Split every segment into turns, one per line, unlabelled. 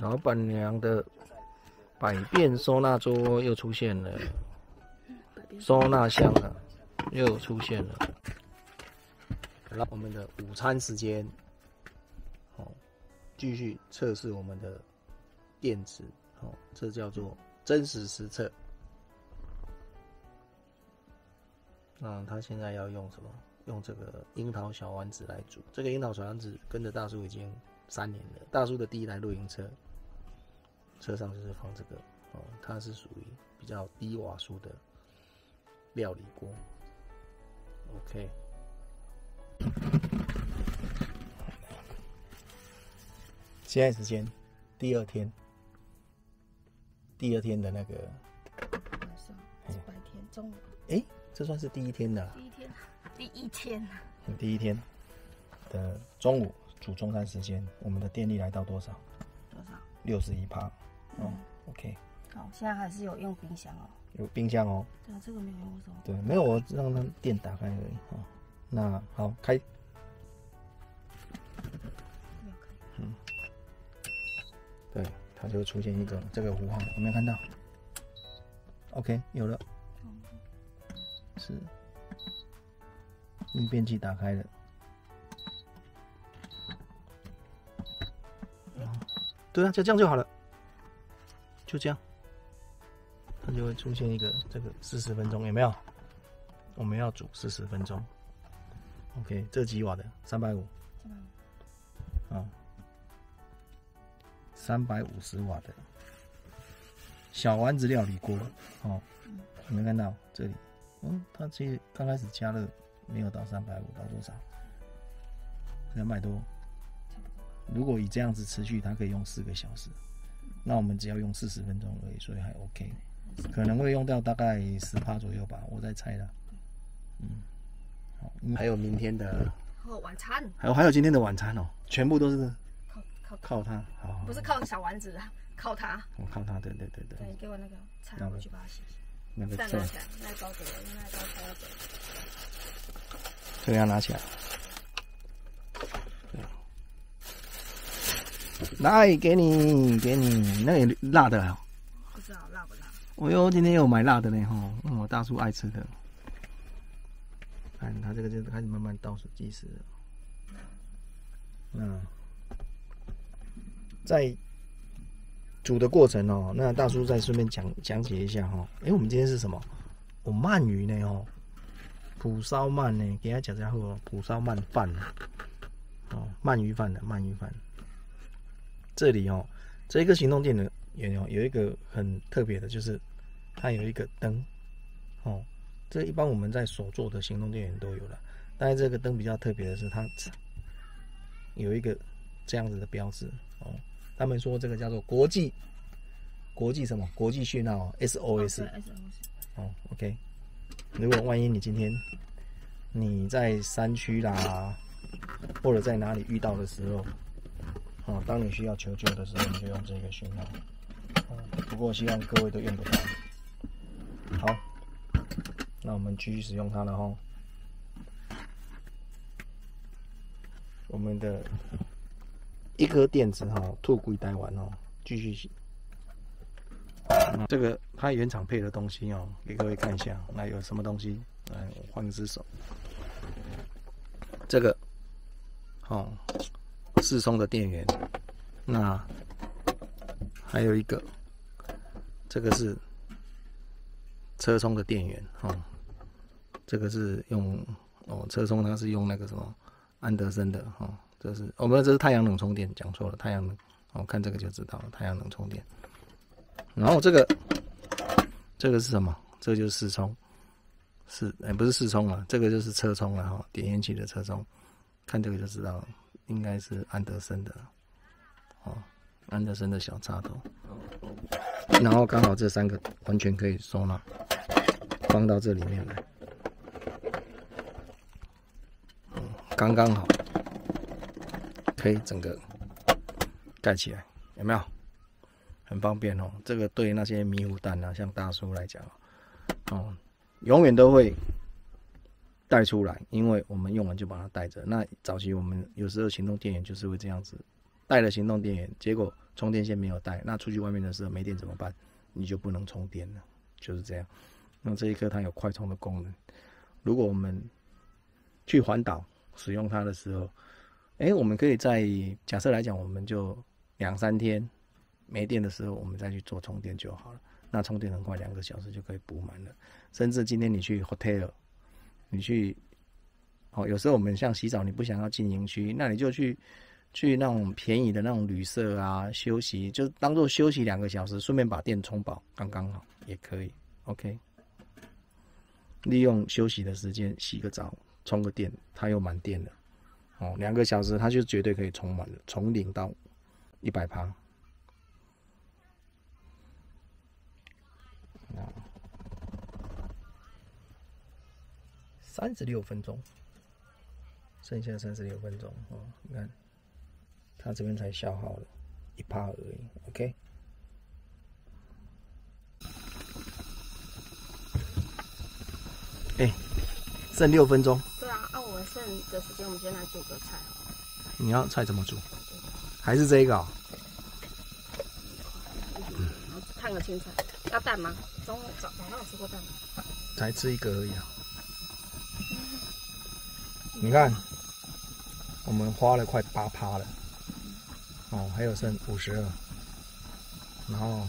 老板娘的百变收纳桌又出现了，收纳箱啊又出现了。那我们的午餐时间，哦，继续测试我们的电池，哦，这叫做真实实测。那他现在要用什么？用这个樱桃小丸子来煮。这个樱桃小丸子跟着大叔已经三年了，大叔的第一台露营车。车上就是放这个哦，它是属于比较低瓦数的料理锅。OK，现在时间第二天，第二天的那个
晚上是白天中午
哎，这算是第一天的
第一天，第一天
第一天的中午煮中餐时间，我们的电力来到多少？
多少？
六十一帕。哦，OK。
好，现在还是有用冰箱哦。
有冰箱哦。
对啊，这个没有用什么？
对，没有，我让它电打开而已。哦，那好，开。嗯。对，它就会出现一个这个符号，有没有看到？OK，有了。是。应变器打开了。对啊，就这样就好了。就这样，它就会出现一个这个四十分钟，有没有？我们要煮四十分钟。OK，这几瓦的？三百五。啊，三百五十瓦的小丸子料理锅。哦，有没有看到这里？嗯，它其实刚开始加热没有到三百五，到多少？两百多。如果以这样子持续，它可以用四个小时。那我们只要用四十分钟而已，所以还 OK，可能会用到大概十趴左右吧，我在猜的。嗯，好，还有明天的
哦晚餐，
还有还有今天的晚餐哦，全部都是
靠靠
靠它，好，
不是靠小丸子啊，靠它，
我靠它，对对对
对。对，给我那个菜，我去把它洗洗。
那个
菜，那包给我，那包菜要给。
这个要拿起来。来，给你，给你，那个辣的
啊？不知道辣不辣？
我哟，今天有买辣的呢，哈，我大叔爱吃的。看他这个就开始慢慢倒数计时了。嗯，在煮的过程哦，那大叔再顺便讲讲解一下哈。哎，我们今天是什么？哦，鳗鱼呢？哦，蒲烧鳗呢？给他讲家伙，蒲烧鳗饭。哦，鳗鱼饭的鳗鱼饭。这里哦，这一个行动电源哦有一个很特别的，就是它有一个灯哦。这一般我们在所做的行动电源都有了，但是这个灯比较特别的是，它有一个这样子的标志哦。他们说这个叫做国际国际什么国际讯号 SOS 哦。OK，如果万一你今天你在山区啦，或者在哪里遇到的时候。哦，当你需要求救的时候，你就用这个讯号。哦，不过希望各位都用得到。好，那我们继续使用它了哈。我们的一颗电池哈，兔龟带完哦，继续。这个它原厂配的东西哦，给各位看一下。那有什么东西？来，换一只手。这个，哦。四充的电源，那还有一个，这个是车充的电源哦。这个是用哦，车充它是用那个什么安德森的哦。这是我们这是太阳能充电，讲错了，太阳能哦，看这个就知道了，太阳能充电。然后这个这个是什么？这就是四充，是哎不是四充啊，这个就是车充了哈，点烟器的车充，看这个就知道了。应该是安德森的，哦，安德森的小插头，然后刚好这三个完全可以收纳，放到这里面来，嗯，刚刚好，可以整个盖起来，有没有？很方便哦。这个对那些迷糊蛋啊，像大叔来讲，哦，永远都会。带出来，因为我们用完就把它带着。那早期我们有时候行动电源就是会这样子带了行动电源，结果充电线没有带，那出去外面的时候没电怎么办？你就不能充电了，就是这样。那这一颗它有快充的功能，如果我们去环岛使用它的时候，哎，我们可以在假设来讲，我们就两三天没电的时候，我们再去做充电就好了。那充电很快，两个小时就可以补满了。甚至今天你去 hotel，你去，哦，有时候我们像洗澡，你不想要进营区，那你就去去那种便宜的那种旅社啊休息，就当做休息两个小时，顺便把电充饱，刚刚好也可以。OK，利用休息的时间洗个澡，充个电，它又满电了。哦，两个小时它就绝对可以充满了，从零到一百趴。三十六分钟，剩下三十六分钟哦，你看，它这边才消耗了一趴而已，OK。哎，剩六分钟。
对啊，按我们剩的时间，我们先来煮个菜。
你要菜怎么煮？还是这个啊？
嗯，烫个青菜。要蛋吗？中午早早上有吃过蛋吗？
才吃一个而已啊。你看，我们花了快八趴了，哦，还有剩五十二，然后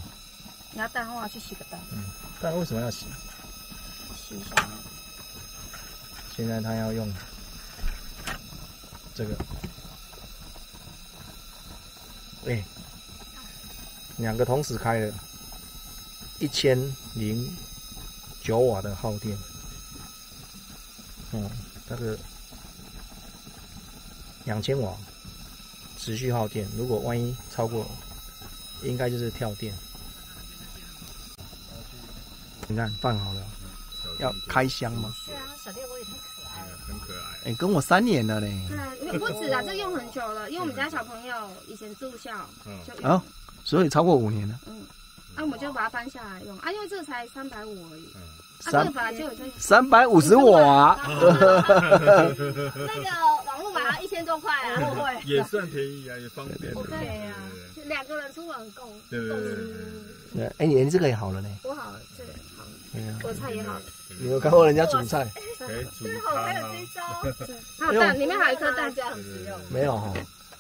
你要蛋的话，去洗个蛋。
嗯，蛋为什么要洗？
洗一下。
现在他要用这个，哎，两个同时开了，一千零九瓦的耗电，嗯，这个。两千瓦持续耗电，如果万一超过，应该就是跳电。你看放好了，要开箱吗？
是啊，小电锅也很可爱，
很可爱。
哎，跟我三年了嘞。
对，不止啊，这用很久了，因为我们家小朋友以前住校就
哦，所以超过五年了。
嗯，那我们就把它搬下来用啊，因为这才三百五而已。
三
百
三百五十瓦，那
个网络码一千多块啊，
不会也算便宜啊，也方便。
对呀，两个人出门够。
对对对
对。哎，你这个也好了呢。
我好了，这个好了。我菜也好了。
你有看过人家煮菜？
哎，
最好还有这招。还有蛋，里面还有一颗蛋，这样子用。
没有哈，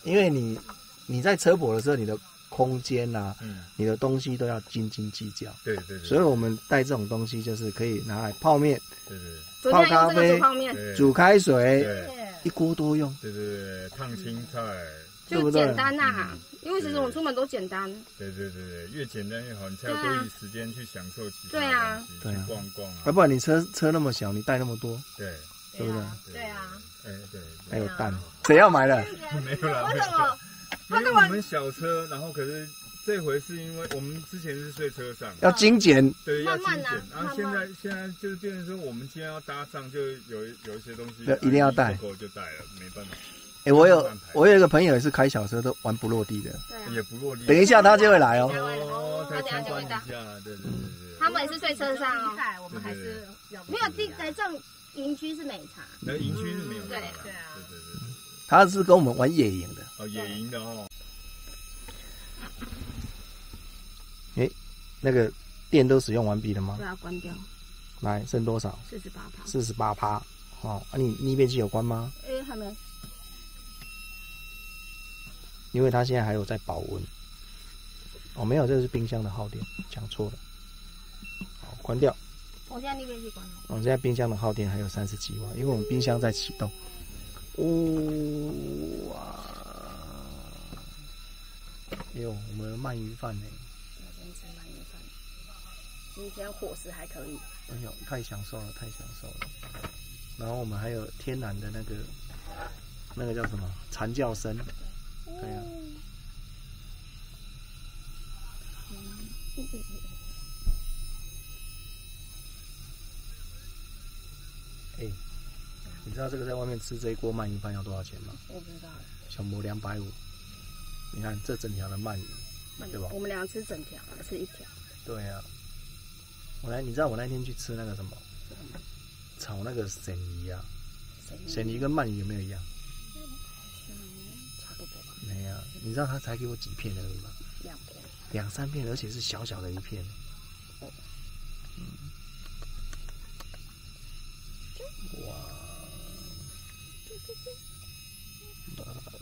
因为你你在车博的时候，你的。空间呐，嗯，你的东西都要斤斤计较，
对对对，
所以我们带这种东西就是可以拿来泡面，
对对，
泡咖啡，
煮泡面，
煮开水，一锅多用，
对对对，烫青菜，
就简单呐，因为其实我们出门都简单，
对对对对，越简单越好，你才有多余时间去享受其他东西，
对
啊，逛逛啊，
要不然你车车那么小，你带那么多，
对，
对不对？
对啊，
哎对，
还有蛋，谁要买了？
没有了，
为什么？
因为我们小车，然后可是。这回是因为我们之前是睡车上，
要精简，
对，要精简。然后现在现在就是变成说，我们今天要搭上，就有有一些东西，
一定要带，够
就带了，没办法。
哎，我有我有一个朋友也是开小车，都玩不落地的，对
也不落地。
等一下他就会来哦，
哦，他参观一下，对对对对。
他们也是睡车上哦，我们还是没有地在这种营区是没差，
那营区是没有，
对对啊，对对
对。他是跟我们玩野营的，
哦，野营的哦。
哎，那个电都使用完毕了吗？
对啊，关掉。
来，剩多少？
四十八趴。
四十八趴。哦，啊，你逆变器有关吗？
哎，还没。
因为它现在还有在保温。哦，没有，这是冰箱的耗电，讲错了。好，关掉。
我现在逆变器关了。
我现在冰箱的耗电还有三十几瓦，因为我们冰箱在启动。哇！哎呦，我们鳗鱼饭呢？
今天伙食还可以。
哎呦，太享受了，太享受了。然后我们还有天然的那个，那个叫什么？蝉叫声。对呀。哎，你知道这个在外面吃这一锅鳗鱼饭要多少钱吗？
我不知道。
小魔两百五。你看这整条的鳗鱼，对吧？
我们俩吃整条，吃一条。
对呀。我来，你知道我那天去吃那个什么，炒那个鳝鱼啊，鳝鱼跟鳗鱼有没有一样？
差不多吧。
没有，啊！你知道他才给我几片而已吗？
两片，
两三片，而且是小小的一片。嗯，哇，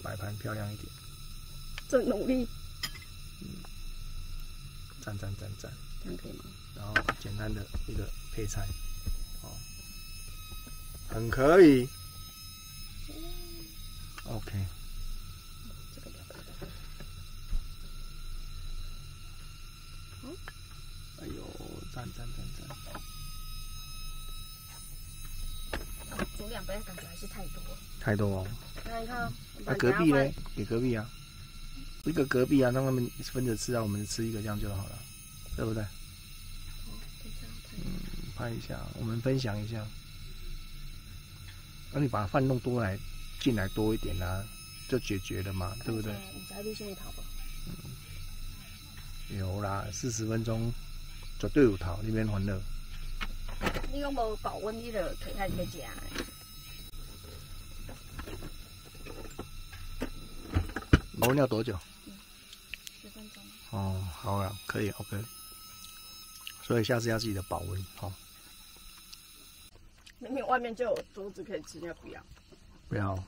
摆盘漂亮一点，
正努力，
赞赞赞赞。
这样可以吗？
然后简单的一个配菜，哦，很可以。OK，哎呦，赞赞赞赞！
煮两杯感觉还是太多了。
太多哦。
那你看哦，
那隔壁呢？给隔壁啊，一个隔壁啊，让他们分着吃啊，我们吃一个这样就好了，对不对？嗯，拍一下，我们分享一下。那你把饭弄多来进来多一点啊，就解决了嘛，对不对？
你在绿线里淘吧。
有啦，四十分钟绝对有头，你免烦恼。
你讲无保温，你就可以开始食的。
保温要多久？
十分钟。
哦，好了，可以，OK。所以下次要记得保温，好、
明明外面就有桌子可以吃，要不要？
不要。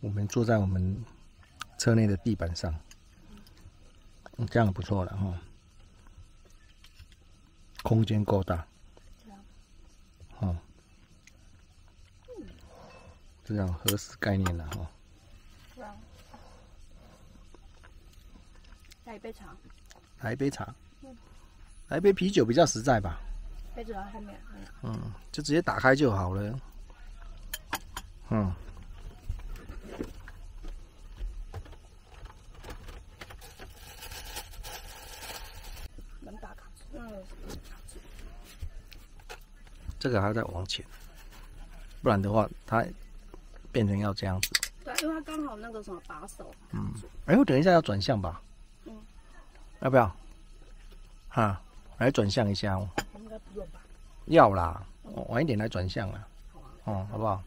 我们坐在我们车内的地板上，嗯这样不错了哈，空间够大，哦，这样合适概念了哈。
来一杯茶，
来一杯茶，来一杯啤酒比较实在吧。
杯子在后面。嗯。
嗯，就直接打开就好了。嗯，
门打卡住。嗯。
这个还要再往前，不然的话它变成要这样子。
对，因为它刚好那个什么把手。
嗯，哎，我等一下要转向吧？
嗯。
要不要？哈，来转向一下哦。
应该不用吧？
要啦，哦晚一点来转向啊。哦，好不好？